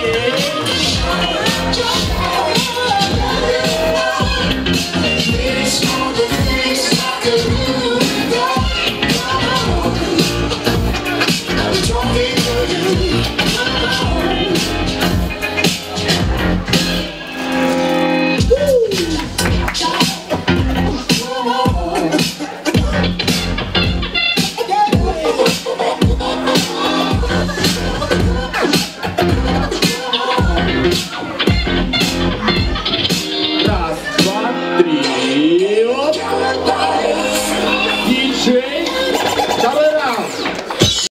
Yeah.